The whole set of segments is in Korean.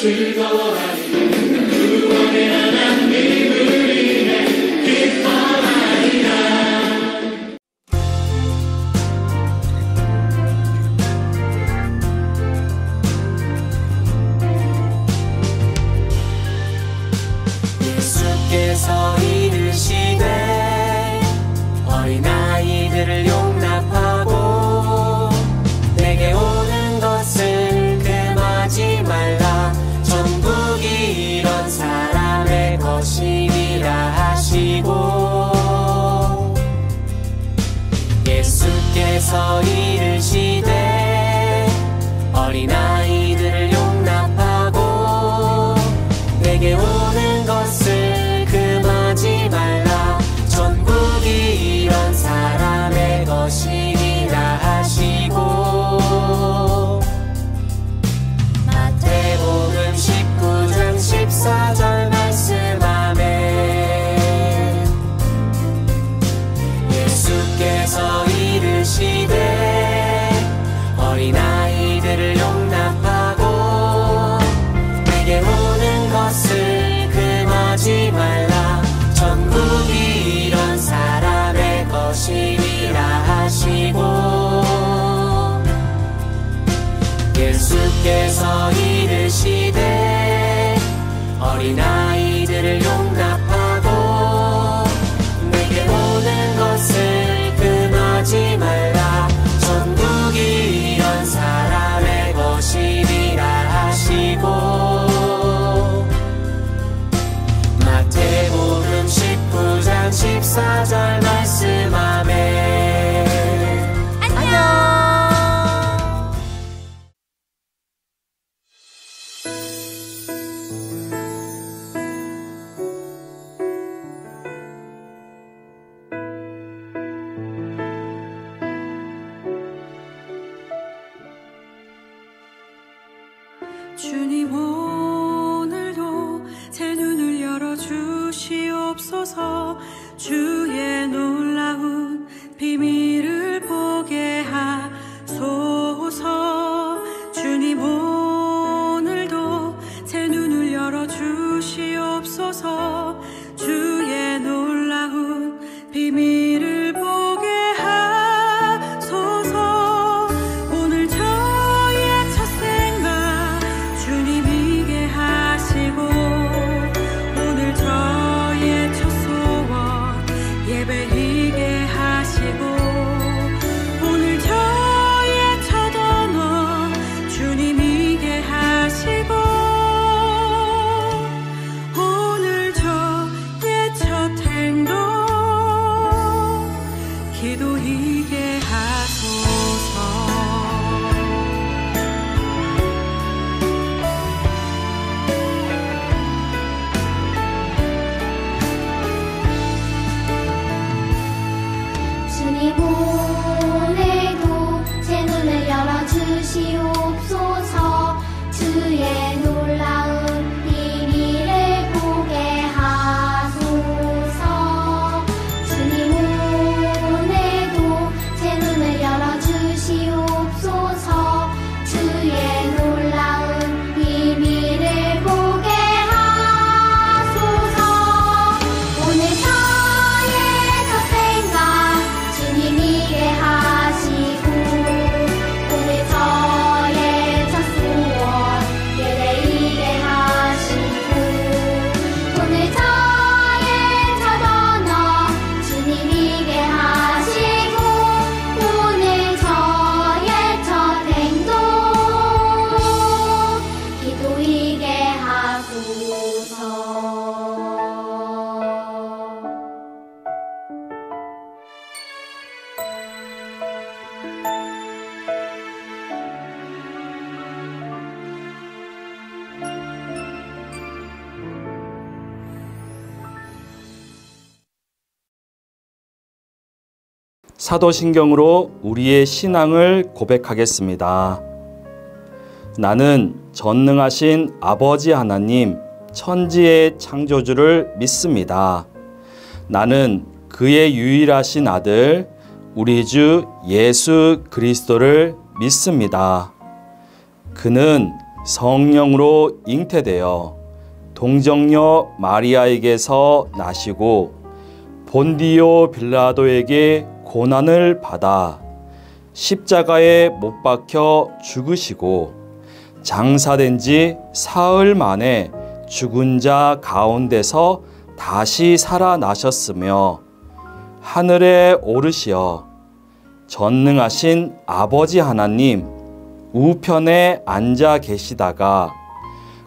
许多我爱你。 서서 이르시되 어린아 주께서 이르시되 어린아이들을 용납하고 내게 오는 것을 금하지 말라. 천국이 이런 사람의 것이니라 하시고 마태복음 19장 14절 你不内度，千尊的姚老之西无。 사도신경으로 우리의 신앙을 고백하겠습니다. 나는 전능하신 아버지 하나님, 천지의 창조주를 믿습니다. 나는 그의 유일하신 아들, 우리 주 예수 그리스도를 믿습니다. 그는 성령으로 잉태되어 동정녀 마리아에게서 나시고 본디오 빌라도에게 고난을 받아 십자가에 못 박혀 죽으시고 장사된 지 사흘 만에 죽은 자 가운데서 다시 살아나셨으며 하늘에 오르시어 전능하신 아버지 하나님 우편에 앉아 계시다가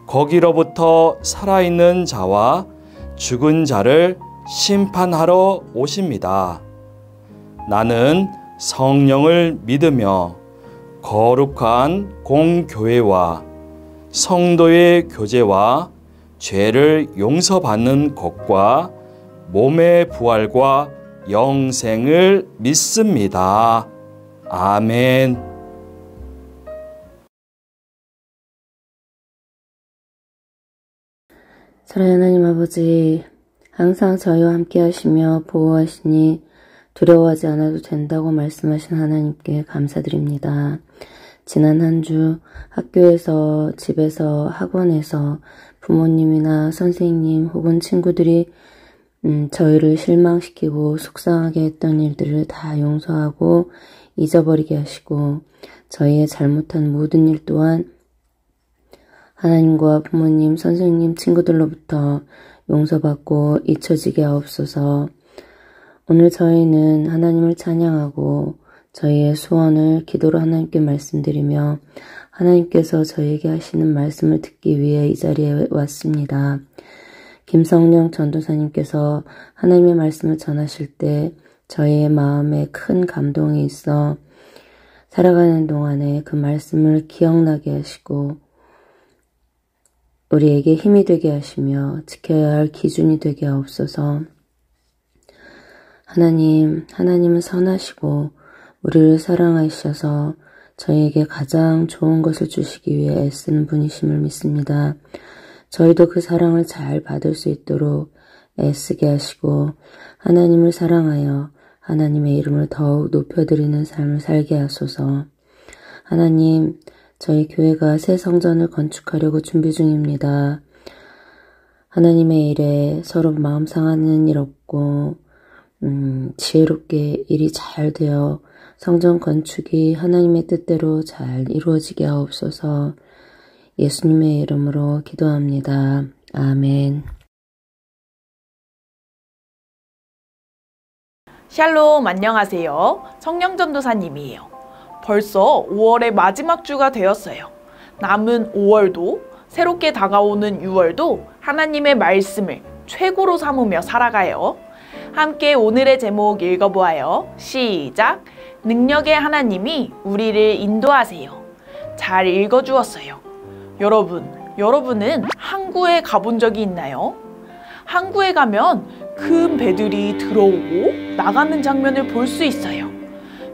거기로부터 살아있는 자와 죽은 자를 심판하러 오십니다. 나는 성령을 믿으며 거룩한 공교회와 성도의 교제와 죄를 용서받는 것과 몸의 부활과 영생을 믿습니다. 아멘. 사랑하는 하나님 아버지, 항상 저희와 함께 하시며 보호하시니 두려워하지 않아도 된다고 말씀하신 하나님께 감사드립니다. 지난 한 주 학교에서, 집에서, 학원에서 부모님이나 선생님 혹은 친구들이 음, 저희를 실망시키고 속상하게 했던 일들을 다 용서하고 잊어버리게 하시고 저희의 잘못한 모든 일 또한 하나님과 부모님, 선생님, 친구들로부터 용서받고 잊혀지게 하옵소서. 오늘 저희는 하나님을 찬양하고 저희의 소원을 기도로 하나님께 말씀드리며 하나님께서 저에게 하시는 말씀을 듣기 위해 이 자리에 왔습니다. 김성령 전도사님께서 하나님의 말씀을 전하실 때 저희의 마음에 큰 감동이 있어 살아가는 동안에 그 말씀을 기억나게 하시고 우리에게 힘이 되게 하시며 지켜야 할 기준이 되게 하옵소서. 하나님, 하나님은 선하시고 우리를 사랑하셔서 저희에게 가장 좋은 것을 주시기 위해 애쓰는 분이심을 믿습니다. 저희도 그 사랑을 잘 받을 수 있도록 애쓰게 하시고 하나님을 사랑하여 하나님의 이름을 더욱 높여드리는 삶을 살게 하소서. 하나님, 저희 교회가 새 성전을 건축하려고 준비 중입니다. 하나님의 일에 서로 마음 상하는 일 없고, 음, 지혜롭게 일이 잘 되어 성전 건축이 하나님의 뜻대로 잘 이루어지게 하옵소서 예수님의 이름으로 기도합니다. 아멘. 샬롬 안녕하세요. 성령전도사님이에요. 벌써 5월의 마지막 주가 되었어요. 남은 5월도 새롭게 다가오는 6월도 하나님의 말씀을 최고로 삼으며 살아가요. 함께 오늘의 제목 읽어보아요. 시작! 능력의 하나님이 우리를 인도하세요. 잘 읽어주었어요. 여러분, 여러분은 항구에 가본 적이 있나요? 항구에 가면 큰 배들이 들어오고 나가는 장면을 볼 수 있어요.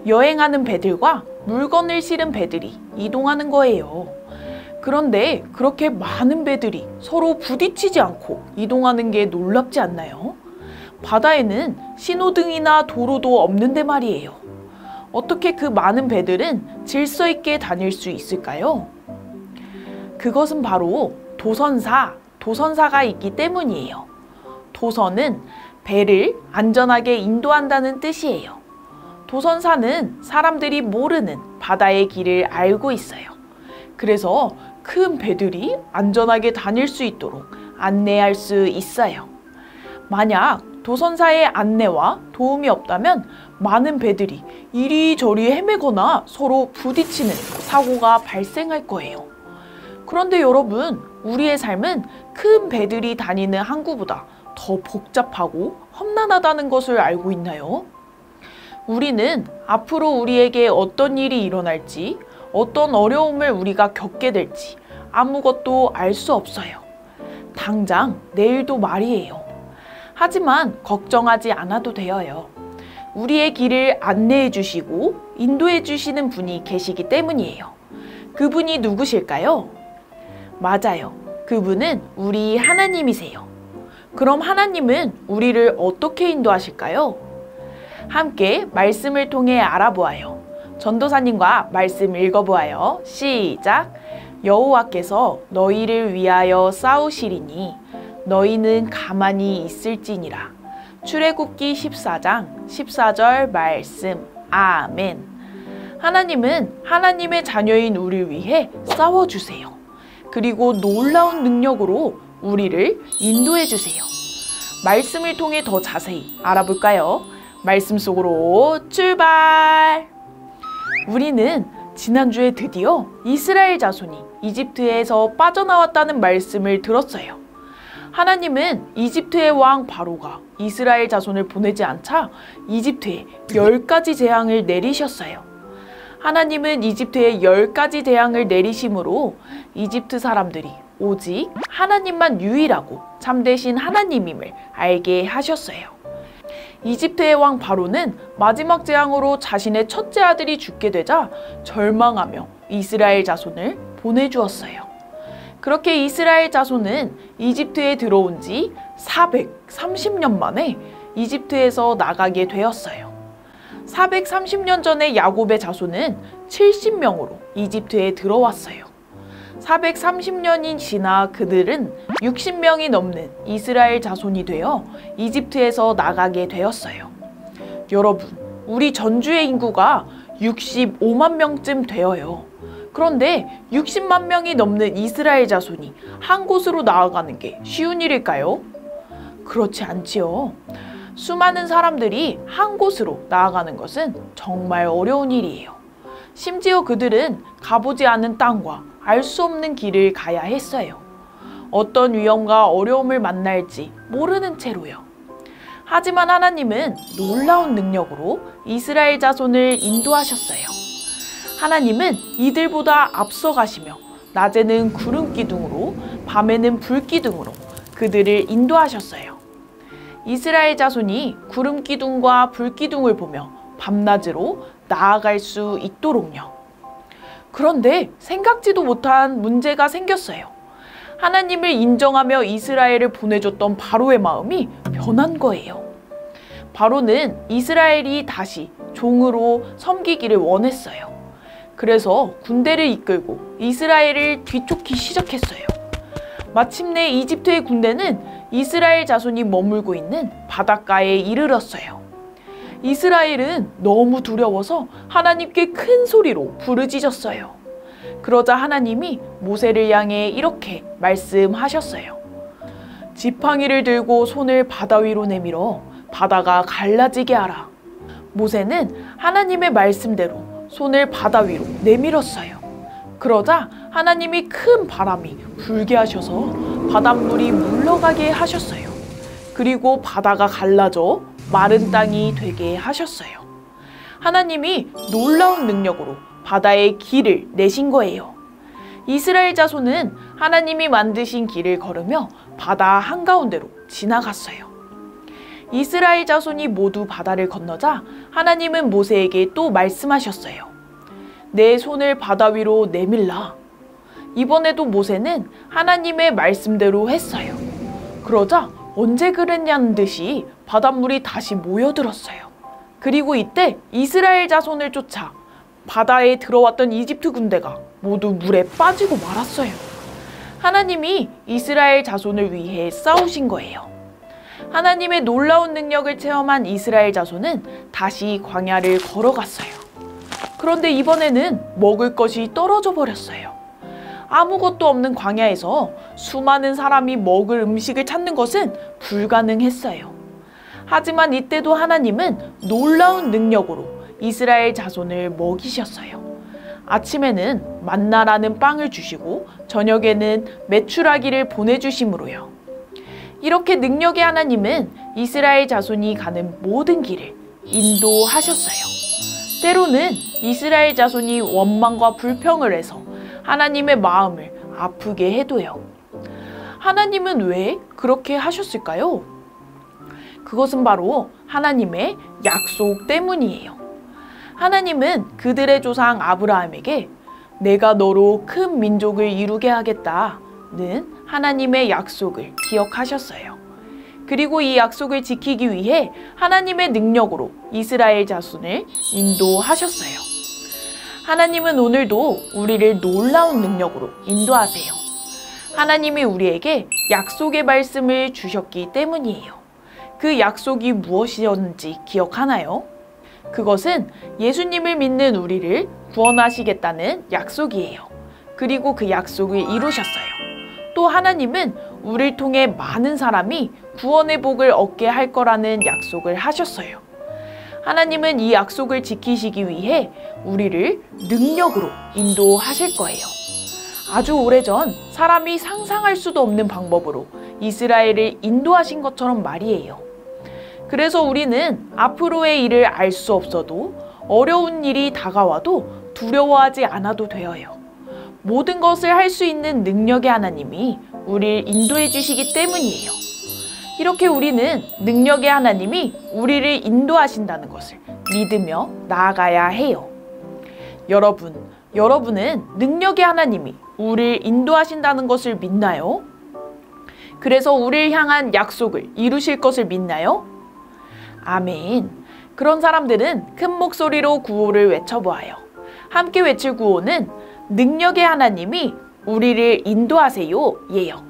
여행하는 배들과 물건을 실은 배들이 이동하는 거예요. 그런데 그렇게 많은 배들이 서로 부딪히지 않고 이동하는 게 놀랍지 않나요? 바다에는 신호등이나 도로도 없는데 말이에요. 어떻게 그 많은 배들은 질서 있게 다닐 수 있을까요? 그것은 바로 도선사, 도선사가 있기 때문이에요. 도선은 배를 안전하게 인도한다는 뜻이에요. 도선사는 사람들이 모르는 바다의 길을 알고 있어요. 그래서 큰 배들이 안전하게 다닐 수 있도록 안내할 수 있어요. 만약 도선사의 안내와 도움이 없다면 많은 배들이 이리저리 헤매거나 서로 부딪히는 사고가 발생할 거예요. 그런데 여러분, 우리의 삶은 큰 배들이 다니는 항구보다 더 복잡하고 험난하다는 것을 알고 있나요? 우리는 앞으로 우리에게 어떤 일이 일어날지, 어떤 어려움을 우리가 겪게 될지 아무것도 알 수 없어요. 당장 내일도 말이에요. 하지만 걱정하지 않아도 되어요. 우리의 길을 안내해 주시고 인도해 주시는 분이 계시기 때문이에요. 그분이 누구실까요? 맞아요. 그분은 우리 하나님이세요. 그럼 하나님은 우리를 어떻게 인도하실까요? 함께 말씀을 통해 알아보아요. 전도사님과 말씀 읽어보아요. 시작. 여호와께서 너희를 위하여 싸우시리니 너희는 가만히 있을지니라. 출애굽기 14장 14절 말씀. 아멘. 하나님은 하나님의 자녀인 우리를 위해 싸워 주세요. 그리고 놀라운 능력으로 우리를 인도해 주세요. 말씀을 통해 더 자세히 알아볼까요? 말씀 속으로 출발! 우리는 지난주에 드디어 이스라엘 자손이 이집트에서 빠져나왔다는 말씀을 들었어요. 하나님은 이집트의 왕 바로가 이스라엘 자손을 보내지 않자 이집트에 열 가지 재앙을 내리셨어요. 하나님은 이집트에 열 가지 재앙을 내리심으로 이집트 사람들이 오직 하나님만 유일하고 참되신 하나님임을 알게 하셨어요. 이집트의 왕 바로는 마지막 재앙으로 자신의 첫째 아들이 죽게 되자 절망하며 이스라엘 자손을 보내주었어요. 그렇게 이스라엘 자손은 이집트에 들어온 지 430년 만에 이집트에서 나가게 되었어요. 430년 전에 야곱의 자손은 70명으로 이집트에 들어왔어요. 430년이 지나 그들은 60명이 넘는 이스라엘 자손이 되어 이집트에서 나가게 되었어요. 여러분, 우리 전주의 인구가 65만 명쯤 되어요. 그런데 60만 명이 넘는 이스라엘 자손이 한 곳으로 나아가는 게 쉬운 일일까요? 그렇지 않지요. 수많은 사람들이 한 곳으로 나아가는 것은 정말 어려운 일이에요. 심지어 그들은 가보지 않은 땅과 알 수 없는 길을 가야 했어요. 어떤 위험과 어려움을 만날지 모르는 채로요. 하지만 하나님은 놀라운 능력으로 이스라엘 자손을 인도하셨어요. 하나님은 이들보다 앞서가시며 낮에는 구름 기둥으로 밤에는 불 기둥으로 그들을 인도하셨어요. 이스라엘 자손이 구름 기둥과 불 기둥을 보며 밤낮으로 나아갈 수 있도록요. 그런데 생각지도 못한 문제가 생겼어요. 하나님을 인정하며 이스라엘을 보내줬던 바로의 마음이 변한 거예요. 바로는 이스라엘이 다시 종으로 섬기기를 원했어요. 그래서 군대를 이끌고 이스라엘을 뒤쫓기 시작했어요. 마침내 이집트의 군대는 이스라엘 자손이 머물고 있는 바닷가에 이르렀어요. 이스라엘은 너무 두려워서 하나님께 큰 소리로 부르짖었어요. 그러자 하나님이 모세를 향해 이렇게 말씀하셨어요. 지팡이를 들고 손을 바다 위로 내밀어 바다가 갈라지게 하라. 모세는 하나님의 말씀대로 손을 바다 위로 내밀었어요. 그러자 하나님이 큰 바람이 불게 하셔서 바닷물이 물러가게 하셨어요. 그리고 바다가 갈라져 마른 땅이 되게 하셨어요. 하나님이 놀라운 능력으로 바다의 길을 내신 거예요. 이스라엘 자손은 하나님이 만드신 길을 걸으며 바다 한가운데로 지나갔어요. 이스라엘 자손이 모두 바다를 건너자 하나님은 모세에게 또 말씀하셨어요. 내 손을 바다 위로 내밀라. 이번에도 모세는 하나님의 말씀대로 했어요. 그러자 언제 그랬냐는 듯이 바닷물이 다시 모여들었어요. 그리고 이때 이스라엘 자손을 쫓아 바다에 들어왔던 이집트 군대가 모두 물에 빠지고 말았어요. 하나님이 이스라엘 자손을 위해 싸우신 거예요. 하나님의 놀라운 능력을 체험한 이스라엘 자손은 다시 광야를 걸어갔어요. 그런데 이번에는 먹을 것이 떨어져 버렸어요. 아무것도 없는 광야에서 수많은 사람이 먹을 음식을 찾는 것은 불가능했어요. 하지만 이때도 하나님은 놀라운 능력으로 이스라엘 자손을 먹이셨어요. 아침에는 만나라는 빵을 주시고 저녁에는 메추라기를 보내주심으로요. 이렇게 능력의 하나님은 이스라엘 자손이 가는 모든 길을 인도하셨어요. 때로는 이스라엘 자손이 원망과 불평을 해서 하나님의 마음을 아프게 해도요. 하나님은 왜 그렇게 하셨을까요? 그것은 바로 하나님의 약속 때문이에요. 하나님은 그들의 조상 아브라함에게 내가 너로 큰 민족을 이루게 하겠다는 하나님의 약속을 기억하셨어요. 그리고 이 약속을 지키기 위해 하나님의 능력으로 이스라엘 자손을 인도하셨어요. 하나님은 오늘도 우리를 놀라운 능력으로 인도하세요. 하나님이 우리에게 약속의 말씀을 주셨기 때문이에요. 그 약속이 무엇이었는지 기억하나요? 그것은 예수님을 믿는 우리를 구원하시겠다는 약속이에요. 그리고 그 약속을 이루셨어요. 또 하나님은 우리를 통해 많은 사람이 구원의 복을 얻게 할 거라는 약속을 하셨어요. 하나님은 이 약속을 지키시기 위해 우리를 능력으로 인도하실 거예요. 아주 오래전 사람이 상상할 수도 없는 방법으로 이스라엘을 인도하신 것처럼 말이에요. 그래서 우리는 앞으로의 일을 알 수 없어도 어려운 일이 다가와도 두려워하지 않아도 되어요. 모든 것을 할 수 있는 능력의 하나님이 우리를 인도해 주시기 때문이에요. 이렇게 우리는 능력의 하나님이 우리를 인도하신다는 것을 믿으며 나아가야 해요. 여러분, 여러분은 능력의 하나님이 우리를 인도하신다는 것을 믿나요? 그래서 우리를 향한 약속을 이루실 것을 믿나요? 아멘. 그런 사람들은 큰 목소리로 구호를 외쳐보아요. 함께 외칠 구호는 능력의 하나님이 우리를 인도하세요. 예요.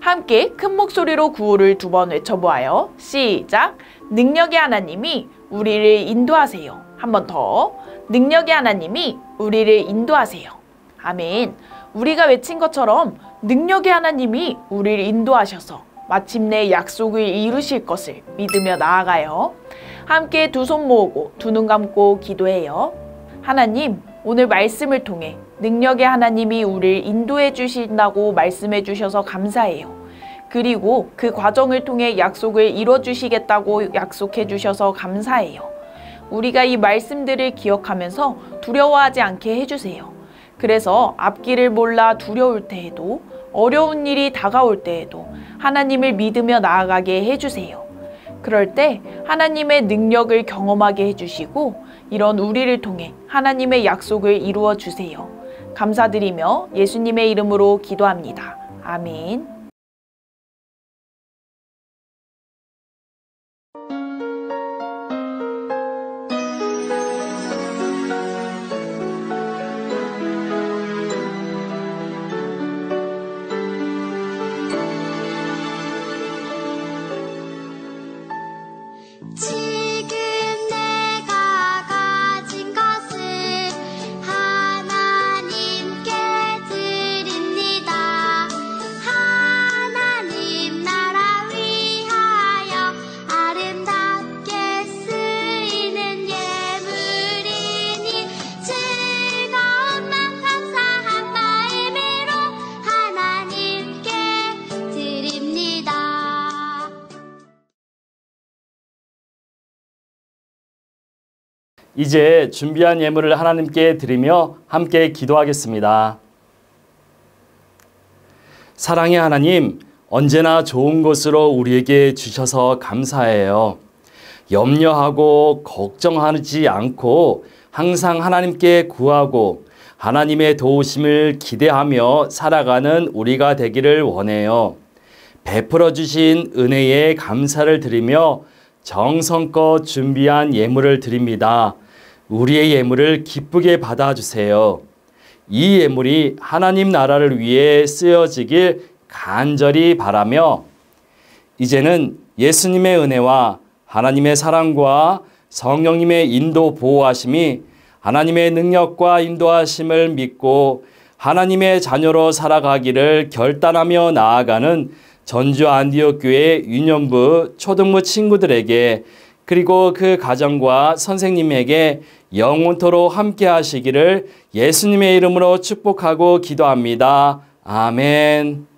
함께 큰 목소리로 구호를 두 번 외쳐보아요. 시작. 능력의 하나님이 우리를 인도하세요. 한 번 더. 능력의 하나님이 우리를 인도하세요. 아멘. 우리가 외친 것처럼 능력의 하나님이 우리를 인도하셔서 마침내 약속을 이루실 것을 믿으며 나아가요. 함께 두 손 모으고 두 눈 감고 기도해요. 하나님, 오늘 말씀을 통해 능력의 하나님이 우리를 인도해 주신다고 말씀해 주셔서 감사해요. 그리고 그 과정을 통해 약속을 이뤄 주시겠다고 약속해 주셔서 감사해요. 우리가 이 말씀들을 기억하면서 두려워하지 않게 해주세요. 그래서 앞길을 몰라 두려울 때에도 어려운 일이 다가올 때에도 하나님을 믿으며 나아가게 해주세요. 그럴 때 하나님의 능력을 경험하게 해주시고 이런 우리를 통해 하나님의 약속을 이루어 주세요. 감사드리며 예수님의 이름으로 기도합니다. 아멘. 지 이제 준비한 예물을 하나님께 드리며 함께 기도하겠습니다. 사랑의 하나님, 언제나 좋은 것으로 우리에게 주셔서 감사해요. 염려하고 걱정하지 않고 항상 하나님께 구하고 하나님의 도우심을 기대하며 살아가는 우리가 되기를 원해요. 베풀어 주신 은혜에 감사를 드리며 정성껏 준비한 예물을 드립니다. 우리의 예물을 기쁘게 받아주세요. 이 예물이 하나님 나라를 위해 쓰여지길 간절히 바라며 이제는 예수님의 은혜와 하나님의 사랑과 성령님의 인도 보호하심이 하나님의 능력과 인도하심을 믿고 하나님의 자녀로 살아가기를 결단하며 나아가는 전주 안디옥 교회 유년부 초등부 친구들에게 그리고 그 가정과 선생님에게 영원토록 함께 하시기를 예수님의 이름으로 축복하고 기도합니다. 아멘.